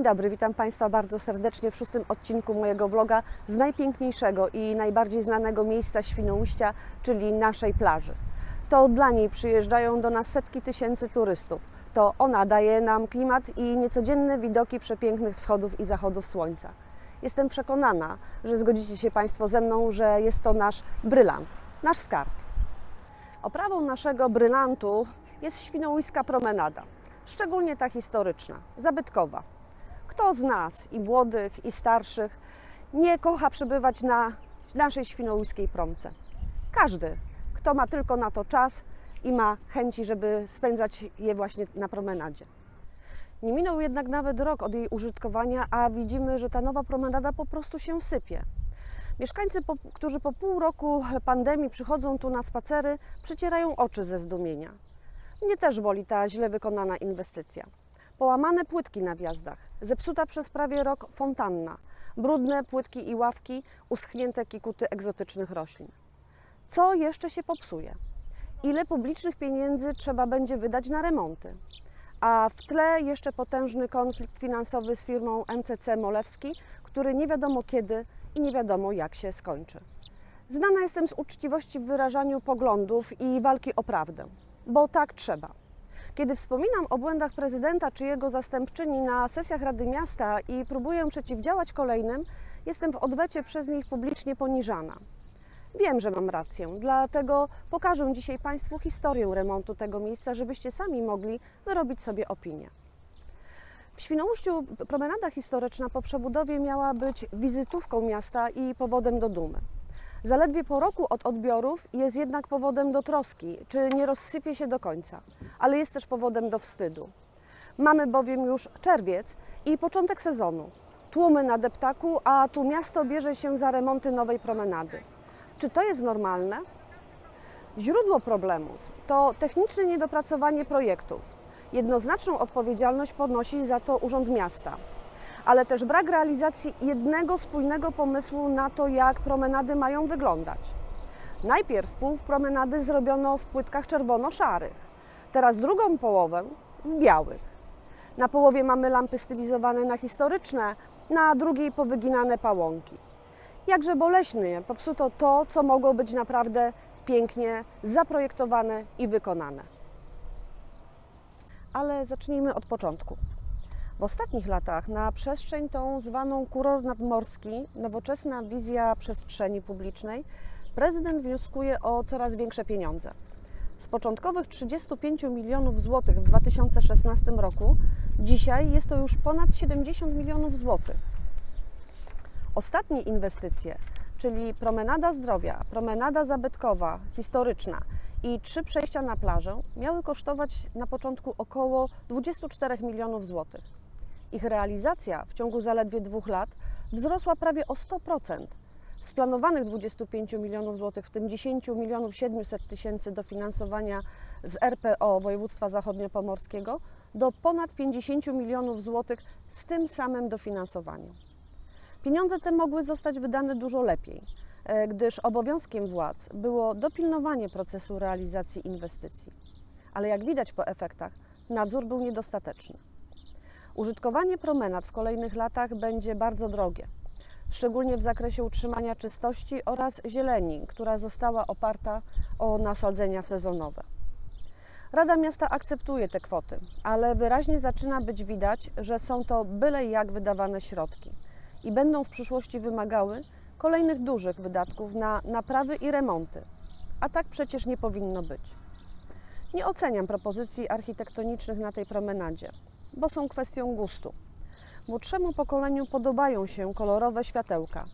Dzień dobry, witam Państwa bardzo serdecznie w szóstym odcinku mojego vloga z najpiękniejszego i najbardziej znanego miejsca Świnoujścia, czyli naszej plaży. To dla niej przyjeżdżają do nas setki tysięcy turystów. To ona daje nam klimat i niecodzienne widoki przepięknych wschodów i zachodów słońca. Jestem przekonana, że zgodzicie się Państwo ze mną, że jest to nasz brylant, nasz skarb. Oprawą naszego brylantu jest świnoujska promenada, szczególnie ta historyczna, zabytkowa. Kto z nas, i młodych, i starszych, nie kocha przebywać na naszej świnoujskiej promce? Każdy, kto ma tylko na to czas i ma chęci, żeby spędzać je właśnie na promenadzie. Nie minął jednak nawet rok od jej użytkowania, a widzimy, że ta nowa promenada po prostu się sypie. Mieszkańcy, którzy po pół roku pandemii przychodzą tu na spacery, przecierają oczy ze zdumienia. Mnie też boli ta źle wykonana inwestycja. Połamane płytki na wjazdach, zepsuta przez prawie rok fontanna, brudne płytki i ławki, uschnięte kikuty egzotycznych roślin. Co jeszcze się popsuje? Ile publicznych pieniędzy trzeba będzie wydać na remonty? A w tle jeszcze potężny konflikt finansowy z firmą MCC Molewski, który nie wiadomo kiedy i nie wiadomo jak się skończy. Znana jestem z uczciwości w wyrażaniu poglądów i walki o prawdę, bo tak trzeba. Kiedy wspominam o błędach prezydenta czy jego zastępczyni na sesjach Rady Miasta i próbuję przeciwdziałać kolejnym, jestem w odwecie przez nich publicznie poniżana. Wiem, że mam rację, dlatego pokażę dzisiaj Państwu historię remontu tego miejsca, żebyście sami mogli wyrobić sobie opinię. W Świnoujściu promenada historyczna po przebudowie miała być wizytówką miasta i powodem do dumy. Zaledwie po roku od odbiorów jest jednak powodem do troski, czy nie rozsypie się do końca, ale jest też powodem do wstydu. Mamy bowiem już czerwiec i początek sezonu. Tłumy na deptaku, a tu miasto bierze się za remonty nowej promenady. Czy to jest normalne? Źródło problemów to techniczne niedopracowanie projektów. Jednoznaczną odpowiedzialność ponosi za to Urząd Miasta, ale też brak realizacji jednego spójnego pomysłu na to, jak promenady mają wyglądać. Najpierw pół promenady zrobiono w płytkach czerwono-szarych, teraz drugą połowę w białych. Na połowie mamy lampy stylizowane na historyczne, na drugiej powyginane pałąki. Jakże boleśnie popsuto to, co mogło być naprawdę pięknie zaprojektowane i wykonane. Ale zacznijmy od początku. W ostatnich latach na przestrzeń tą zwaną kurort nadmorski, nowoczesna wizja przestrzeni publicznej, prezydent wnioskuje o coraz większe pieniądze. Z początkowych 35 milionów złotych w 2016 roku, dzisiaj jest to już ponad 70 milionów złotych. Ostatnie inwestycje, czyli promenada zdrowia, promenada zabytkowa, historyczna i trzy przejścia na plażę, miały kosztować na początku około 24 milionów złotych. Ich realizacja w ciągu zaledwie dwóch lat wzrosła prawie o 100%. Z planowanych 25 milionów złotych, w tym 10 milionów 700 tysięcy dofinansowania z RPO województwa zachodniopomorskiego do ponad 50 milionów złotych z tym samym dofinansowaniem. Pieniądze te mogły zostać wydane dużo lepiej, gdyż obowiązkiem władz było dopilnowanie procesu realizacji inwestycji. Ale jak widać po efektach, nadzór był niedostateczny. Użytkowanie promenad w kolejnych latach będzie bardzo drogie, szczególnie w zakresie utrzymania czystości oraz zieleni, która została oparta o nasadzenia sezonowe. Rada Miasta akceptuje te kwoty, ale wyraźnie zaczyna być widać, że są to byle jak wydawane środki i będą w przyszłości wymagały kolejnych dużych wydatków na naprawy i remonty. A tak przecież nie powinno być. Nie oceniam propozycji architektonicznych na tej promenadzie, bo są kwestią gustu. Młodszemu pokoleniu podobają się kolorowe światełka.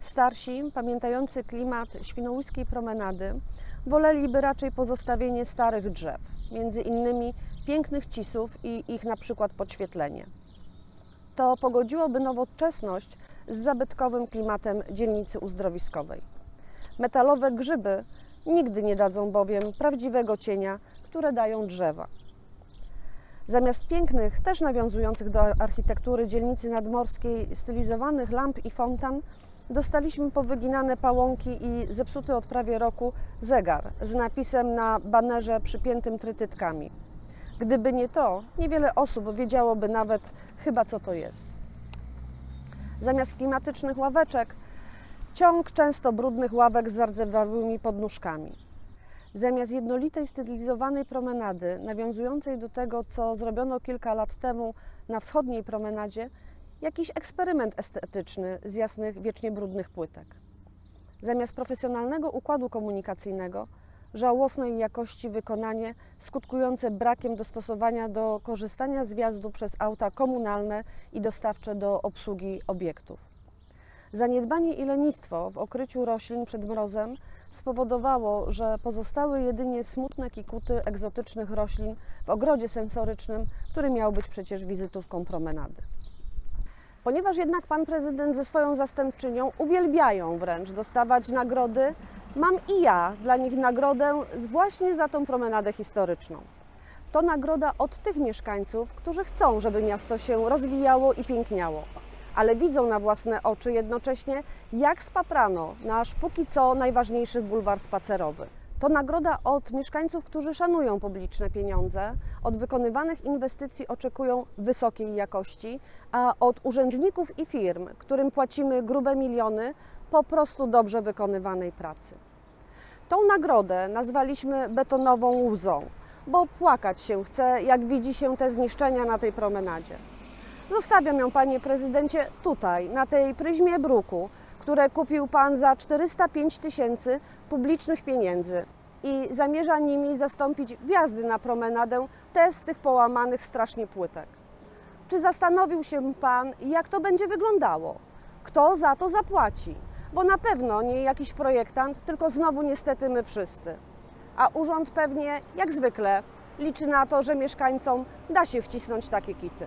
Starsi, pamiętający klimat świnoujskiej promenady, woleliby raczej pozostawienie starych drzew, między innymi pięknych cisów i ich na przykład podświetlenie to pogodziłoby nowoczesność z zabytkowym klimatem dzielnicy uzdrowiskowej. Metalowe grzyby nigdy nie dadzą bowiem prawdziwego cienia, które dają drzewa. Zamiast pięknych, też nawiązujących do architektury dzielnicy nadmorskiej, stylizowanych lamp i fontan, dostaliśmy powyginane pałąki i zepsuty od prawie roku zegar z napisem na banerze przypiętym trytytkami. Gdyby nie to, niewiele osób wiedziałoby nawet chyba co to jest. Zamiast klimatycznych ławeczek, ciąg często brudnych ławek z zardzewiałymi podnóżkami. Zamiast jednolitej, stylizowanej promenady, nawiązującej do tego, co zrobiono kilka lat temu na wschodniej promenadzie, jakiś eksperyment estetyczny z jasnych, wiecznie brudnych płytek. Zamiast profesjonalnego układu komunikacyjnego, żałosnej jakości wykonanie skutkujące brakiem dostosowania do korzystania z wjazdu przez auta komunalne i dostawcze do obsługi obiektów. Zaniedbanie i lenistwo w okryciu roślin przed mrozem spowodowało, że pozostały jedynie smutne kikuty egzotycznych roślin w ogrodzie sensorycznym, który miał być przecież wizytówką promenady. Ponieważ jednak pan prezydent ze swoją zastępczynią uwielbiają wręcz dostawać nagrody, mam i ja dla nich nagrodę właśnie za tą promenadę historyczną. To nagroda od tych mieszkańców, którzy chcą, żeby miasto się rozwijało i piękniało, ale widzą na własne oczy jednocześnie, jak spaprano nasz póki co najważniejszy bulwar spacerowy. To nagroda od mieszkańców, którzy szanują publiczne pieniądze, od wykonywanych inwestycji oczekują wysokiej jakości, a od urzędników i firm, którym płacimy grube miliony, po prostu dobrze wykonywanej pracy. Tą nagrodę nazwaliśmy betonową łzą, bo płakać się chce, jak widzi się te zniszczenia na tej promenadzie. Zostawiam ją, panie prezydencie, tutaj, na tej pryzmie bruku, które kupił pan za 405 tysięcy publicznych pieniędzy i zamierza nimi zastąpić wjazdy na promenadę, te z tych połamanych strasznie płytek. Czy zastanowił się pan, jak to będzie wyglądało? Kto za to zapłaci? Bo na pewno nie jakiś projektant, tylko znowu niestety my wszyscy. A urząd pewnie, jak zwykle, liczy na to, że mieszkańcom da się wcisnąć takie kity.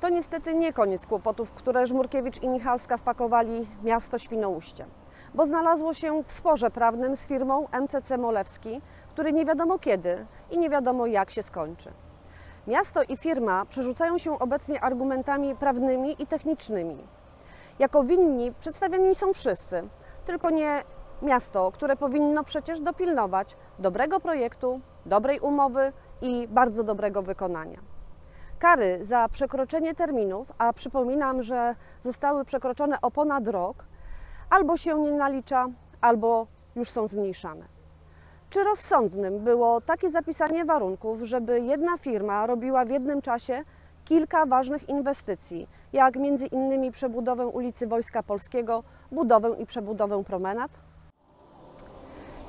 To niestety nie koniec kłopotów, które Żmurkiewicz i Michalska wpakowali miasto Świnoujście, bo znalazło się w sporze prawnym z firmą MCC Molewski, który nie wiadomo kiedy i nie wiadomo jak się skończy. Miasto i firma przerzucają się obecnie argumentami prawnymi i technicznymi. Jako winni przedstawiani są wszyscy, tylko nie miasto, które powinno przecież dopilnować dobrego projektu, dobrej umowy i bardzo dobrego wykonania. Kary za przekroczenie terminów, a przypominam, że zostały przekroczone o ponad rok, albo się nie nalicza, albo już są zmniejszane. Czy rozsądnym było takie zapisanie warunków, żeby jedna firma robiła w jednym czasie kilka ważnych inwestycji, jak między innymi przebudowę ulicy Wojska Polskiego, budowę i przebudowę promenad?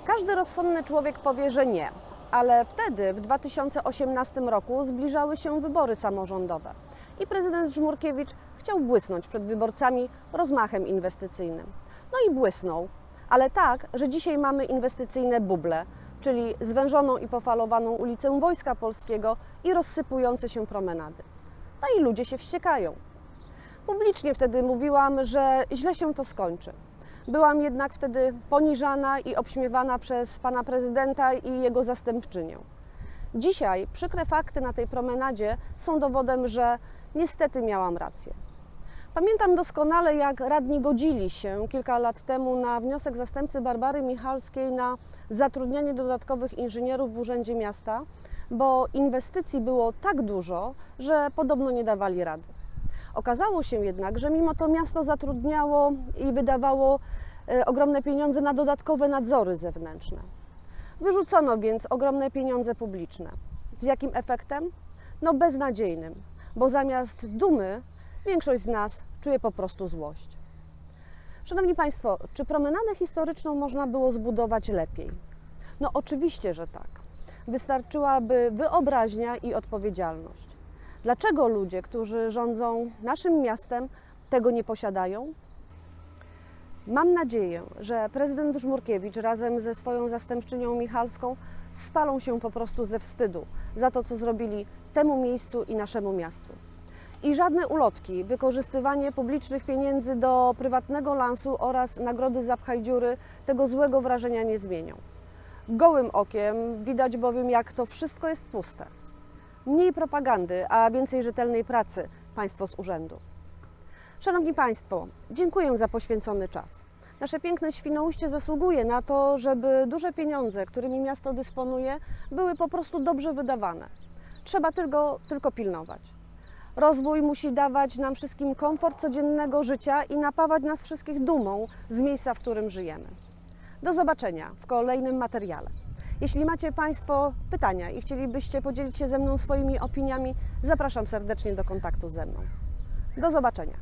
Każdy rozsądny człowiek powie, że nie, ale wtedy, w 2018 roku, zbliżały się wybory samorządowe i prezydent Żmurkiewicz chciał błysnąć przed wyborcami rozmachem inwestycyjnym. No i błysnął, ale tak, że dzisiaj mamy inwestycyjne buble, czyli zwężoną i pofalowaną ulicę Wojska Polskiego i rozsypujące się promenady. No i ludzie się wściekają. Publicznie wtedy mówiłam, że źle się to skończy. Byłam jednak wtedy poniżana i obśmiewana przez pana prezydenta i jego zastępczynię. Dzisiaj przykre fakty na tej promenadzie są dowodem, że niestety miałam rację. Pamiętam doskonale, jak radni godzili się kilka lat temu na wniosek zastępcy Barbary Michalskiej na zatrudnianie dodatkowych inżynierów w Urzędzie Miasta, bo inwestycji było tak dużo, że podobno nie dawali rady. Okazało się jednak, że mimo to miasto zatrudniało i wydawało e, ogromne pieniądze na dodatkowe nadzory zewnętrzne. Wyrzucono więc ogromne pieniądze publiczne. Z jakim efektem? No beznadziejnym, bo zamiast dumy większość z nas czuje po prostu złość. Szanowni Państwo, czy promenadę historyczną można było zbudować lepiej? No oczywiście, że tak. Wystarczyłaby wyobraźnia i odpowiedzialność. Dlaczego ludzie, którzy rządzą naszym miastem, tego nie posiadają? Mam nadzieję, że prezydent Żmurkiewicz razem ze swoją zastępczynią Michalską spalą się po prostu ze wstydu za to, co zrobili temu miejscu i naszemu miastu. I żadne ulotki, wykorzystywanie publicznych pieniędzy do prywatnego lansu oraz nagrody Zapchaj dziury tego złego wrażenia nie zmienią. Gołym okiem widać bowiem, jak to wszystko jest puste. Mniej propagandy, a więcej rzetelnej pracy Państwo z urzędu. Szanowni Państwo, dziękuję za poświęcony czas. Nasze piękne Świnoujście zasługuje na to, żeby duże pieniądze, którymi miasto dysponuje, były po prostu dobrze wydawane. Trzeba tylko, tylko pilnować. Rozwój musi dawać nam wszystkim komfort codziennego życia i napawać nas wszystkich dumą z miejsca, w którym żyjemy. Do zobaczenia w kolejnym materiale. Jeśli macie Państwo pytania i chcielibyście podzielić się ze mną swoimi opiniami, zapraszam serdecznie do kontaktu ze mną. Do zobaczenia.